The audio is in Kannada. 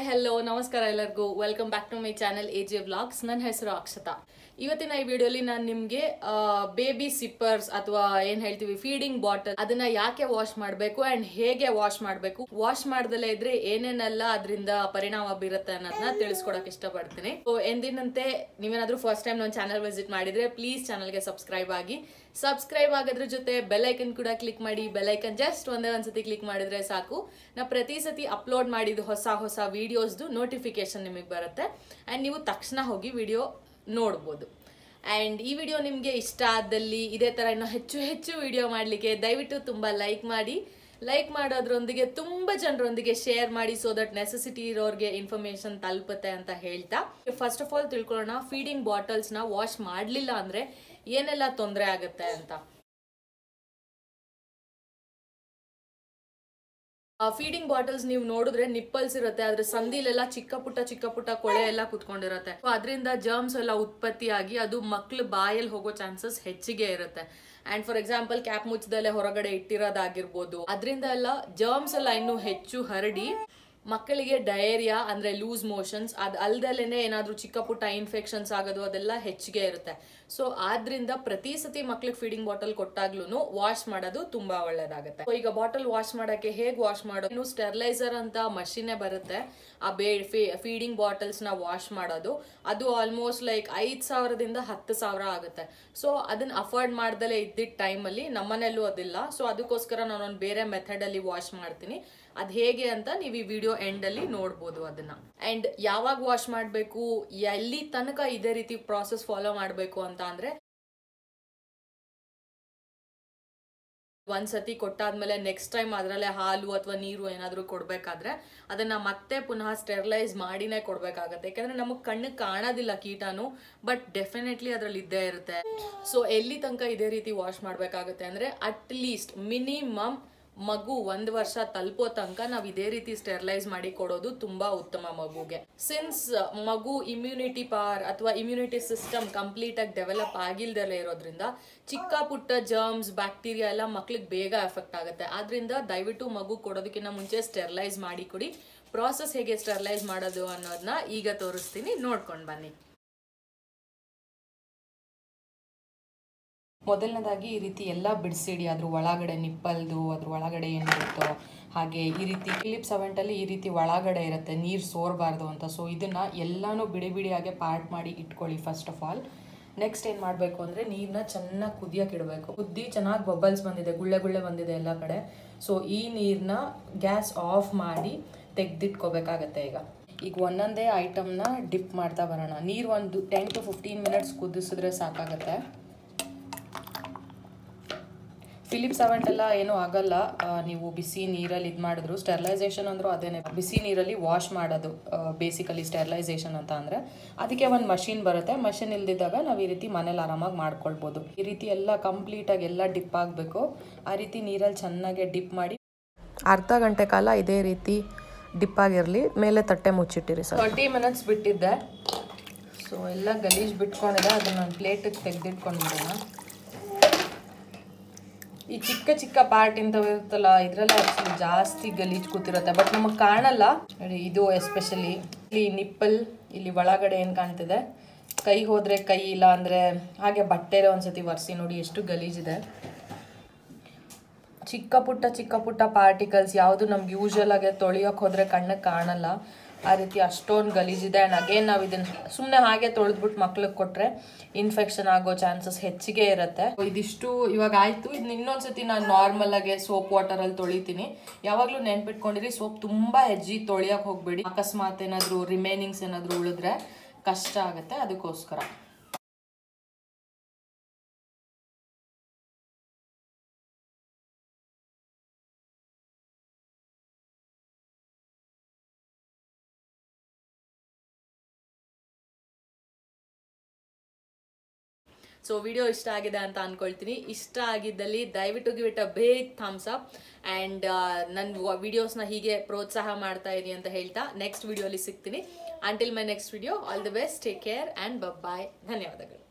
ಹಾಯ್ ಹಲೋ ನಮಸ್ಕಾರ ಎಲ್ಲರಿಗೂ. Welcome back to my channel A J vlogs ನನ್ನ ಹೆಸರು ಅಕ್ಷತಾ. ಇವತ್ತಿನ ಈ ವಿಡಿಯೋಲಿ ನಾನು ನಿಮಗೆ ಬೇಬಿ ಸಿಪ್ಪರ್ಸ್ ಅಥವಾ ಏನ್ ಹೇಳ್ತೀವಿ ಫೀಡಿಂಗ್ ಬಾಟಲ್ ಅದನ್ನ ಯಾಕೆ ವಾಶ್ ಮಾಡಬೇಕು ಅಂಡ್ ಹೇಗೆ ವಾಶ್ ಮಾಡಬೇಕು? ವಾಶ್ ಮಾಡ್ದಲೇ ಇದ್ರೆ ಏನೇನೆಲ್ಲ ಅದರಿಂದ ಪರಿಣಾಮ ಬೀರುತ್ತೆ ಅನ್ನೋದನ್ನ ತಿಳಿಸ್ಕೊಡಕ್ ಇಷ್ಟಪಡ್ತೀನಿ. ಸೊ ಎಂದಿನಂತೆ ನೀವೇನಾದ್ರೂ ಫಸ್ಟ್ ಟೈಮ್ ನನ್ನ ಚಾನಲ್ ವಿಸಿಟ್ ಮಾಡಿದ್ರೆ ಪ್ಲೀಸ್ ಚಾನಲ್ಗೆ ಸಬ್ಸ್ಕ್ರೈಬ್ ಆಗಿ. ಸಬ್ಸ್ಕ್ರೈಬ್ ಆಗೋದ್ರ ಜೊತೆ ಬೆಲ್ ಐಕನ್ ಕೂಡ ಕ್ಲಿಕ್ ಮಾಡಿ. ಬೆಲ್ ಐಕನ್ ಜಸ್ಟ್ ಒಂದೇ ಒಂದ್ಸತಿ ಕ್ಲಿಕ್ ಮಾಡಿದ್ರೆ ಸಾಕು. ನಾ ಪ್ರತಿ ಸತಿ ಅಪ್ಲೋಡ್ ಮಾಡಿದ ಹೊಸ ಹೊಸ ವಿಡಿಯೋಸ್ದು ನೋಟಿಫಿಕೇಶನ್ ನಿಮಗೆ ಬರುತ್ತೆ. ಆ್ಯಂಡ್ ನೀವು ತಕ್ಷಣ ಹೋಗಿ ವಿಡಿಯೋ ನೋಡ್ಬೋದು. ಆ್ಯಂಡ್ ಈ ವಿಡಿಯೋ ನಿಮಗೆ ಇಷ್ಟ ಆದಲ್ಲಿ ಇದೇ ಥರ ಇನ್ನೂ ಹೆಚ್ಚು ಹೆಚ್ಚು ವಿಡಿಯೋ ಮಾಡಲಿಕ್ಕೆ ದಯವಿಟ್ಟು ತುಂಬ ಲೈಕ್ ಮಾಡಿ. ಲೈಕ್ ಮಾಡೋದ್ರೊಂದಿಗೆ ತುಂಬ ಜನರೊಂದಿಗೆ ಶೇರ್ ಮಾಡಿ ಸೊ ದಟ್ ನೆಸೆಸಿಟಿ ಇರೋರಿಗೆ ಇನ್ಫಾರ್ಮೇಶನ್ ತಲುಪುತ್ತೆ ಅಂತ ಹೇಳ್ತಾ. ಫಸ್ಟ್ ಆಫ್ ಆಲ್ ತಿಳ್ಕೊಳ್ಳೋಣ ಫೀಡಿಂಗ್ ಬಾಟಲ್ಸ್ನ ವಾಶ್ ಮಾಡಲಿಲ್ಲ ಅಂದರೆ ಏನೆಲ್ಲ ತೊಂದರೆ ಆಗುತ್ತೆ ಅಂತ. ಫೀಡಿಂಗ್ ಬಾಟಲ್ಸ್ ನೀವು ನೋಡಿದ್ರೆ ನಿಪ್ಪಲ್ಸ್ ಇರುತ್ತೆ ಅದ್ರ ಸಂದಿಲೆಲ್ಲ ಚಿಕ್ಕ ಪುಟ್ಟ ಚಿಕ್ಕ ಪುಟ್ಟ ಕೊಳೆ ಎಲ್ಲ ಕುತ್ಕೊಂಡಿರುತ್ತೆ. ಅದರಿಂದ ಜರ್ಮ್ಸ್ ಎಲ್ಲ ಉತ್ಪತ್ತಿ ಆಗಿ ಅದು ಮಕ್ಳು ಬಾಯಲ್ಲಿ ಹೋಗೋ ಚಾನ್ಸಸ್ ಹೆಚ್ಚಿಗೆ ಇರುತ್ತೆ. ಅಂಡ್ ಫಾರ್ ಎಕ್ಸಾಂಪಲ್ ಕ್ಯಾಪ್ ಮುಚ್ಚದಲ್ಲೇ ಹೊರಗಡೆ ಇಟ್ಟಿರೋದಾಗಿರ್ಬೋದು. ಅದರಿಂದ ಎಲ್ಲ ಜರ್ಮ್ಸ್ ಎಲ್ಲ ಇನ್ನೂ ಹೆಚ್ಚು ಹರಡಿ ಮಕ್ಕಳಿಗೆ ಡಯೇರಿಯಾ ಅಂದ್ರೆ ಲೂಸ್ ಮೋಷನ್ಸ್, ಅದ್ ಅಲ್ದಲೇನೆ ಏನಾದ್ರೂ ಚಿಕ್ಕ ಪುಟ್ಟ ಇನ್ಫೆಕ್ಷನ್ಸ್ ಆಗೋದು, ಅದೆಲ್ಲ ಹೆಚ್ಚಿಗೆ ಇರುತ್ತೆ. ಸೊ ಆದ್ರಿಂದ ಪ್ರತಿ ಸತಿ ಮಕ್ಳಿಗೆ ಫೀಡಿಂಗ್ ಬಾಟಲ್ ಕೊಟ್ಟಾಗ್ಲೂ ವಾಶ್ ಮಾಡೋದು ತುಂಬಾ ಒಳ್ಳೇದಾಗುತ್ತೆ. ಈಗ ಬಾಟಲ್ ವಾಶ್ ಮಾಡಕ್ಕೆ ಹೇಗ್ ವಾಶ್ ಮಾಡೋದು? ಇನ್ನು ಸ್ಟೆರ್ಲೈಸರ್ ಅಂತ ಮಷೀನೇ ಬರುತ್ತೆ. ಆ ಬೇ ಫೀಡಿಂಗ್ ಬಾಟಲ್ಸ್ನ ವಾಶ್ ಮಾಡೋದು. ಅದು ಆಲ್ಮೋಸ್ಟ್ ಲೈಕ್ ಐದು ಸಾವಿರದಿಂದ ಹತ್ತು ಸಾವಿರ ಆಗುತ್ತೆ. ಸೊ ಅದನ್ನ ಅಫೋರ್ಡ್ ಮಾಡ್ದಲೇ ಇದ್ದಿದ್ದ ಟೈಮಲ್ಲಿ ನಮ್ಮನೆಯಲ್ಲೂ ಅದಿಲ್ಲ. ಸೊ ಅದಕ್ಕೋಸ್ಕರ ನಾನೊಂದು ಬೇರೆ ಮೆಥಡ್ ಅಲ್ಲಿ ವಾಶ್ ಮಾಡ್ತೀನಿ. ಅದ್ ಹೇಗೆ ಅಂತ ನೀವು ಈ ವಿಡಿಯೋ ಎಂಡ್ ಅಲ್ಲಿ ನೋಡ್ಬೋದು ಅದನ್ನ. ಅಂಡ್ ಯಾವಾಗ ವಾಶ್ ಮಾಡಬೇಕು, ಎಲ್ಲಿ ತನಕ ಇದೇ ರೀತಿ ಪ್ರಾಸೆಸ್ ಫಾಲೋ ಮಾಡಬೇಕು ಅಂತ ಅಂದ್ರೆ ಒಂದ್ಸತಿ ಕೊಟ್ಟಾದ್ಮೇಲೆ ನೆಕ್ಸ್ಟ್ ಟೈಮ್ ಅದರಲ್ಲೇ ಹಾಲು ಅಥವಾ ನೀರು ಏನಾದರೂ ಕೊಡ್ಬೇಕಾದ್ರೆ ಅದನ್ನ ಮತ್ತೆ ಪುನಃ ಸ್ಟೆರಿಲೈಸ್ ಮಾಡಿನೇ ಕೊಡ್ಬೇಕಾಗತ್ತೆ. ಯಾಕಂದ್ರೆ ನಮಗೆ ಕಣ್ಣಿಗೆ ಕಾಣೋದಿಲ್ಲ ಕೀಟಾನು ಬಟ್ ಡೆಫಿನೆಟ್ಲಿ ಅದರಲ್ಲಿ ಇದ್ದೇ ಇರುತ್ತೆ. ಸೊ ಎಲ್ಲಿ ತನಕ ಇದೇ ರೀತಿ ವಾಶ್ ಮಾಡಬೇಕಾಗುತ್ತೆ ಅಂದ್ರೆ ಅಟ್ ಲೀಸ್ಟ್ ಮಿನಿಮಮ್ ಮಗು ಒಂದು ವರ್ಷ ತಲುಪೋ ತನಕ ನಾವು ಇದೇ ರೀತಿ ಸ್ಟೆರ್ಲೈಸ್ ಮಾಡಿ ಕೊಡೋದು ತುಂಬಾ ಉತ್ತಮ ಮಗುಗೆ. ಸಿನ್ಸ್ ಮಗು ಇಮ್ಯುನಿಟಿ ಪವರ್ ಅಥವಾ ಇಮ್ಯುನಿಟಿ ಸಿಸ್ಟಮ್ ಕಂಪ್ಲೀಟ್ ಆಗಿ ಡೆವಲಪ್ ಆಗಿಲ್ದಲೇ ಇರೋದ್ರಿಂದ ಚಿಕ್ಕ ಪುಟ್ಟ ಜರ್ಮ್ಸ್ ಬ್ಯಾಕ್ಟೀರಿಯಾ ಎಲ್ಲ ಮಕ್ಳಿಗೆ ಬೇಗ ಎಫೆಕ್ಟ್ ಆಗುತ್ತೆ. ಆದ್ರಿಂದ ದಯವಿಟ್ಟು ಮಗು ಕೊಡೋದಕ್ಕಿಂತ ಮುಂಚೆ ಸ್ಟೆರ್ಲೈಸ್ ಮಾಡಿ ಕೊಡಿ. ಪ್ರಾಸೆಸ್ ಹೇಗೆ ಸ್ಟೆರ್ಲೈಸ್ ಮಾಡೋದು ಅನ್ನೋದನ್ನ ಈಗ ತೋರಿಸ್ತೀನಿ. ನೋಡ್ಕೊಂಡು ಬನ್ನಿ. ಮೊದಲನೇದಾಗಿ ಈ ರೀತಿ ಎಲ್ಲ ಬಿಡಿಸಿಡಿ. ಅದ್ರ ಒಳಗಡೆ ನಿಪ್ಪಲ್ದು, ಅದ್ರ ಒಳಗಡೆ ಏನಿರುತ್ತೋ ಹಾಗೆ ಈ ರೀತಿ ಫಿಲಿಪ್ ಸೆವೆಂಟಲ್ಲಿ ಈ ರೀತಿ ಒಳಗಡೆ ಇರುತ್ತೆ, ನೀರು ಸೋರಬಾರ್ದು ಅಂತ. ಸೊ ಇದನ್ನು ಎಲ್ಲಾನು ಬಿಡಿ ಬಿಡಿಯಾಗೆ ಪಾರ್ಟ್ ಮಾಡಿ ಇಟ್ಕೊಳ್ಳಿ ಫಸ್ಟ್ ಆಫ್ ಆಲ್ ನೆಕ್ಸ್ಟ್ ಏನು ಮಾಡಬೇಕು ಅಂದರೆ ನೀರನ್ನ ಚೆನ್ನಾಗಿ ಕುದಿಯೋಕೆ ಇಡಬೇಕು. ಕುದ್ದಿ ಚೆನ್ನಾಗಿ ಬಬಲ್ಸ್ ಬಂದಿದೆ, ಗುಳ್ಳೆ ಗುಳ್ಳೆ ಬಂದಿದೆ ಎಲ್ಲ ಕಡೆ. ಸೊ ಈ ನೀರನ್ನ ಗ್ಯಾಸ್ ಆಫ್ ಮಾಡಿ ತೆಗೆದಿಟ್ಕೋಬೇಕಾಗತ್ತೆ ಈಗ. ಈಗ ಒಂದೊಂದೇ ಐಟಮ್ನ ಡಿಪ್ ಮಾಡ್ತಾ ಬರೋಣ. ನೀರು ಒಂದು ಟೆನ್ ಟು ಫಿಫ್ಟೀನ್ ಮಿನಿಟ್ಸ್ ಕುದಿಸಿದ್ರೆ ಸಾಕಾಗತ್ತೆ. ಫಿಲಿಪ್ ಸೆವೆಂಟ್ ಎಲ್ಲ ಏನೂ ಆಗಲ್ಲ. ನೀವು ಬಿಸಿ ನೀರಲ್ಲಿ ಇದು ಮಾಡಿದ್ರು. ಸ್ಟೆರ್ಲೈಸೇಷನ್ ಅಂದರೂ ಅದೇನೆ. ಬಿಸಿ ನೀರಲ್ಲಿ ವಾಶ್ ಮಾಡೋದು ಬೇಸಿಕಲಿ ಸ್ಟೆರ್ಲೈಸೇಷನ್ ಅಂತ ಅಂದರೆ. ಅದಕ್ಕೆ ಒಂದು ಮಷಿನ್ ಬರುತ್ತೆ. ಮಷಿನ್ ಇಲ್ದಿದ್ದಾಗ ನಾವು ಈ ರೀತಿ ಮನೇಲಿ ಆರಾಮಾಗಿ ಮಾಡ್ಕೊಳ್ಬೋದು. ಈ ರೀತಿ ಎಲ್ಲ ಕಂಪ್ಲೀಟಾಗಿ ಎಲ್ಲ ಡಿಪ್ ಆಗಬೇಕು. ಆ ರೀತಿ ನೀರಲ್ಲಿ ಚೆನ್ನಾಗಿ ಡಿಪ್ ಮಾಡಿ. ಅರ್ಧ ಗಂಟೆ ಕಾಲ ಇದೇ ರೀತಿ ಡಿಪ್ ಆಗಿರಲಿ. ಮೇಲೆ ತಟ್ಟೆ ಮುಚ್ಚಿಟ್ಟಿರಿ ಸರ್. ಟ್ವೆಂಟಿ ಮಿನಿಟ್ಸ್ ಬಿಟ್ಟಿದ್ದೆ. ಸೊ ಎಲ್ಲ ಗಲೀಜು ಬಿಟ್ಕೊಂಡಿದೆ. ಅದನ್ನ ನಾನು ಪ್ಲೇಟಿಗೆ ತೆಗೆದಿಟ್ಕೊಂಡ್ಬಿಡೋಣ. ಈ ಚಿಕ್ಕ ಚಿಕ್ಕ ಪಾರ್ಟ್ ಇಂಥವು ಇರುತ್ತಲ್ಲ, ಇದ್ರಲ್ಲ ಆಕ್ಚುಲಿ ಜಾಸ್ತಿ ಗಲೀಜ್ ಕೂತಿರುತ್ತೆ. ಬಟ್ ನಮಗೆ ಕಾಣಲ್ಲ. ನೋಡಿ ಇದು ಎಸ್ಪೆಷಲಿ ಇಲ್ಲಿ ನಿಪ್ಪಲ್ ಇಲ್ಲಿ ಒಳಗಡೆ ಏನು ಕಾಣ್ತಿದೆ? ಕೈ ಹೋದರೆ ಕೈ ಇಲ್ಲ ಅಂದ್ರೆ, ಹಾಗೆ ಬಟ್ಟೆಲೆ ಒಂದ್ಸತಿ ಒರೆಸಿ ನೋಡಿ ಎಷ್ಟು ಗಲೀಜಿದೆ. ಚಿಕ್ಕ ಪುಟ್ಟ ಚಿಕ್ಕ ಪುಟ್ಟ ಪಾರ್ಟಿಕಲ್ಸ್ ಯಾವುದು ನಮ್ಗೆ ಯೂಶಲ್ ಆಗಿ ತೊಳೆಯೋಕೆ ಹೋದರೆ ಕಣ್ಣಿಗೆ ಕಾಣಲ್ಲ. ಆ ರೀತಿ ಅಷ್ಟೊಂದು ಗಲೀಜಿದೆ ಆ್ಯಂಡ್ ಅಗೇನ್ ನಾವು ಇದನ್ನ ಸುಮ್ಮನೆ ಹಾಗೆ ತೊಳೆದ್ಬಿಟ್ಟು ಮಕ್ಳಿಗೆ ಕೊಟ್ರೆ ಇನ್ಫೆಕ್ಷನ್ ಆಗೋ ಚಾನ್ಸಸ್ ಹೆಚ್ಚಿಗೆ ಇರುತ್ತೆ. ಇದಿಷ್ಟು ಇವಾಗ ಆಯಿತು. ಇದನ್ನ ಇನ್ನೊಂದ್ಸತಿ ನಾನು ನಾರ್ಮಲ್ ಆಗಿ ಸೋಪ್ ವಾಟರಲ್ಲಿ ತೊಳಿತೀನಿ. ಯಾವಾಗಲೂ ನೆನ್ಪಿಟ್ಕೊಂಡಿರಿ ಸೋಪ್ ತುಂಬಾ ಹೆಜ್ಜಿ ತೊಳಿಯೋಕೆ ಹೋಗ್ಬೇಡಿ. ಅಕಸ್ಮಾತ್ ಏನಾದರೂ ರಿಮೈನಿಂಗ್ಸ್ ಏನಾದರೂ ಉಳಿದ್ರೆ ಕಷ್ಟ ಆಗುತ್ತೆ. ಅದಕ್ಕೋಸ್ಕರ. ಸೊ ವಿಡಿಯೋ ಇಷ್ಟ ಆಗಿದೆ ಅಂತ ಅನ್ಕೊಳ್ತೀನಿ. ಇಷ್ಟ ಆಗಿದ್ದಲ್ಲಿ ದಯವಿಟ್ಟು give it a big thumbs up and ನನ್ನ ವಿಡಿಯೋಸ್ನ ಹೀಗೆ ಪ್ರೋತ್ಸಾಹ ಮಾಡ್ತಾ ಇದೀನಿ ಅಂತ ಹೇಳ್ತಾ ನೆಕ್ಸ್ಟ್ ವಿಡಿಯೋಲಿ ಸಿಗ್ತೀನಿ. Until my next video all the best take care and bye ಧನ್ಯವಾದಗಳು.